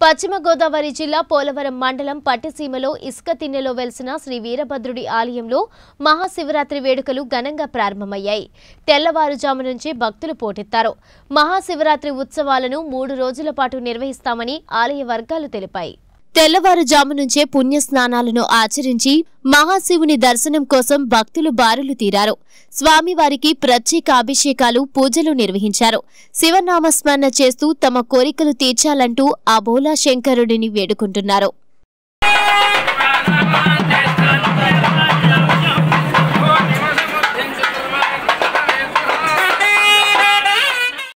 పశ్చిమ గోదావరి జిల్లా పోలవరం మండలం పట్టిసీమలో ఇసుక తిన్నెలో వెలిసిన శ్రీ వీరభద్రుడి ఆలయంలో మహాశివరాత్రి వేడుకలు ఘనంగా ప్రారంభమయ్యాయి. తెల్లవారుజాము నుంచి భక్తులు పోటెత్తారు. మహాశివరాత్రి ఉత్సవాలను మూడు రోజుల పాటు నిర్వహిస్తామని ఆలయ వర్గాలు తెలిపాయి. తెల్లవారుజాము నుంచే పుణ్య స్నానాలను ఆచరించి మహాశివుని దర్శనం కోసం భక్తులు బారులు తీరారు. స్వామివారికి ప్రత్యేక అభిషేకాలు పూజలు నిర్వహించారు. శివనామస్మరణ చేస్తూ తమ కోరికలు తీర్చాలంటూ ఆ భోలా శంకరుడిని వేడుకుంటున్నారు.